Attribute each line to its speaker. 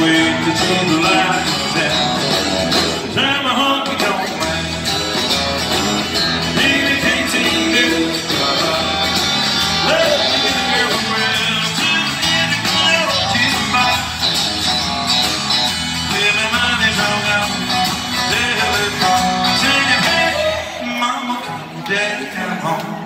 Speaker 1: wait to turn the lights mama, come home.